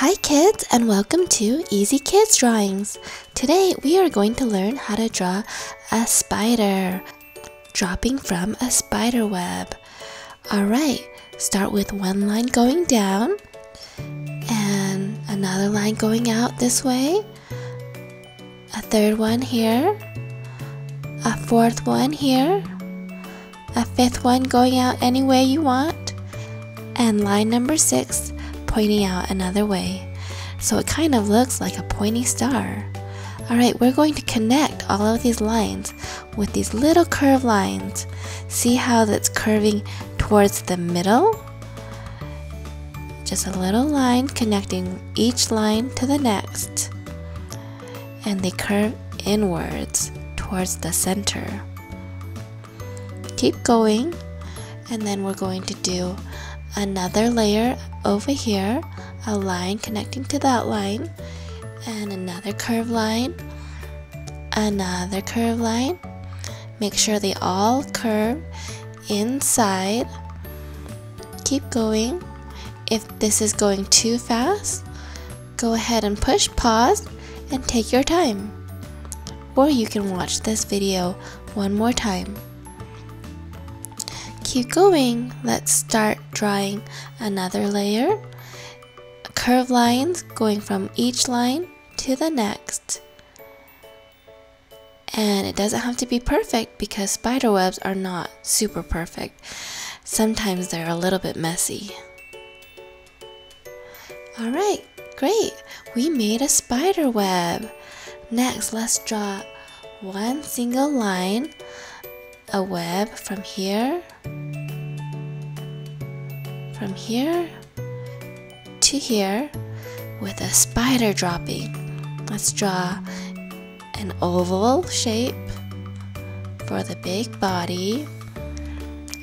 Hi kids and welcome to Easy Kids Drawings. Today we are going to learn how to draw a spider dropping from a spider web. Alright, start with one line going down and another line going out this way, a third one here, a fourth one here, a fifth one going out any way you want, and line number six pointing out another way. So it kind of looks like a pointy star. Alright, we're going to connect all of these lines with these little curved lines. See how that's curving towards the middle? Just a little line connecting each line to the next. And they curve inwards towards the center. Keep going, and then we're going to do another layer over here, a line connecting to that line, and another curved line, another curved line. Make sure they all curve inside. Keep going. If this is going too fast, go ahead and push pause and take your time. Or you can watch this video one more time keep going. Let's start drawing another layer. Curved lines going from each line to the next. And it doesn't have to be perfect because spider webs are not super perfect. Sometimes they're a little bit messy. Alright, great. We made a spider web. Next, let's draw one single line, a web from here from here to here with a spider dropping. Let's draw an oval shape for the big body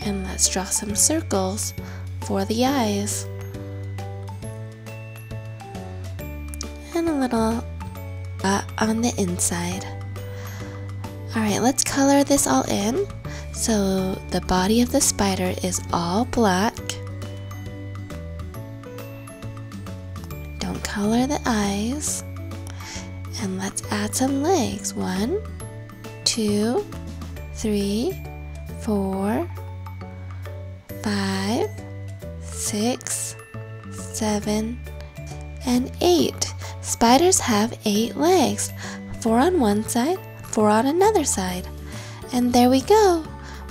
and let's draw some circles for the eyes. And a little dot on the inside. Alright, let's color this all in. So the body of the spider is all black Don't color the eyes. And let's add some legs. One, two, three, four, five, six, seven, and eight. Spiders have eight legs. Four on one side, four on another side. And there we go.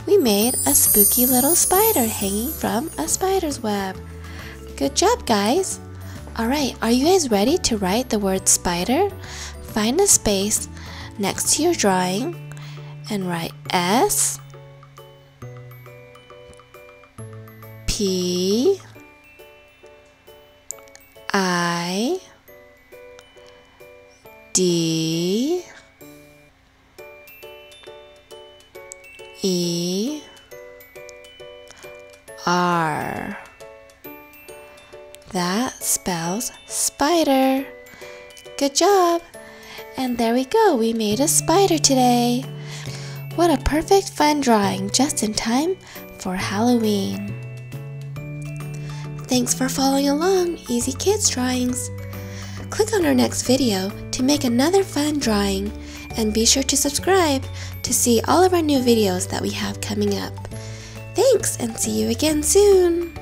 We made a spooky little spider hanging from a spider's web. Good job, guys! Alright, are you guys ready to write the word spider? Find a space next to your drawing and write S P I D E R that spells spider. Good job! And there we go, we made a spider today. What a perfect fun drawing just in time for Halloween. Thanks for following along Easy Kids Drawings. Click on our next video to make another fun drawing and be sure to subscribe to see all of our new videos that we have coming up. Thanks and see you again soon!